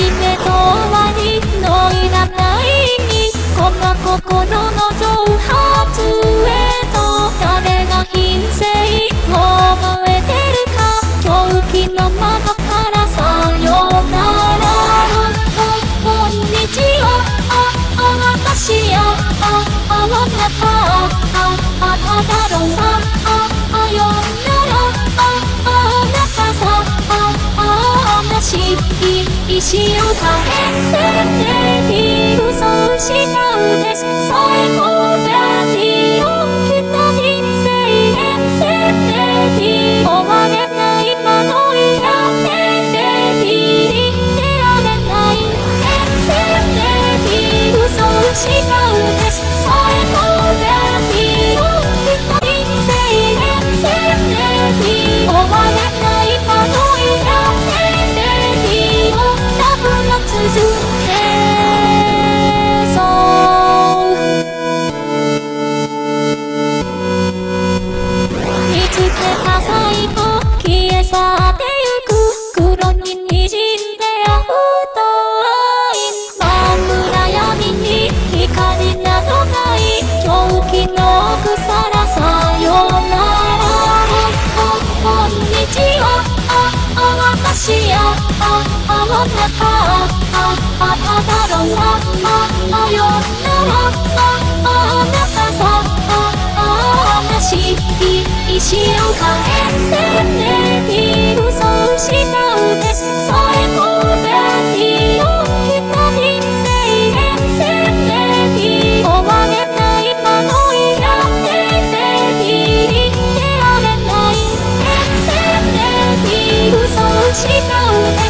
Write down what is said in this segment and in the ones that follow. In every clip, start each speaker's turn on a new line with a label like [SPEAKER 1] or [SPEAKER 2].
[SPEAKER 1] しと終わりのいないにこの心の心を変えせてに嘘をしたんです最しよああおたかあああだろさああよならあああなかさああ話いいし
[SPEAKER 2] ようか
[SPEAKER 1] え气死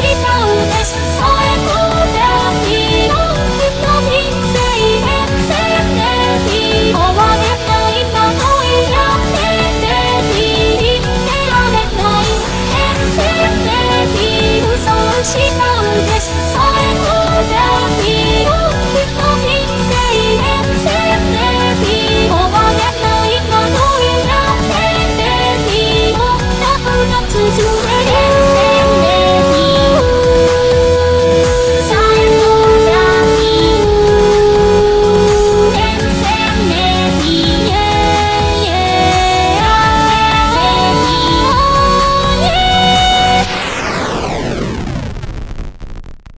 [SPEAKER 1] リス